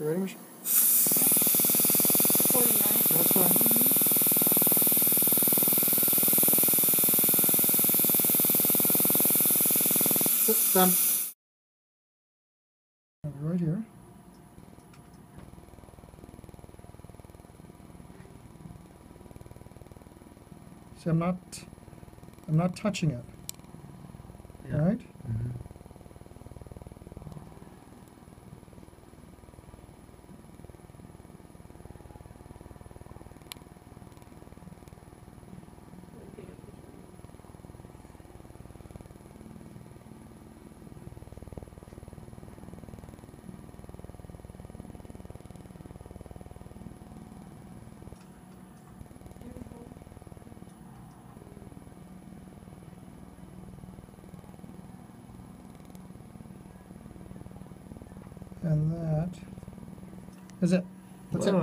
You ready, Michelle? 49. That's fine. Done. I'll be right here. See, I'm not, I'm not touching it, Yeah. right? And that is it. That's it.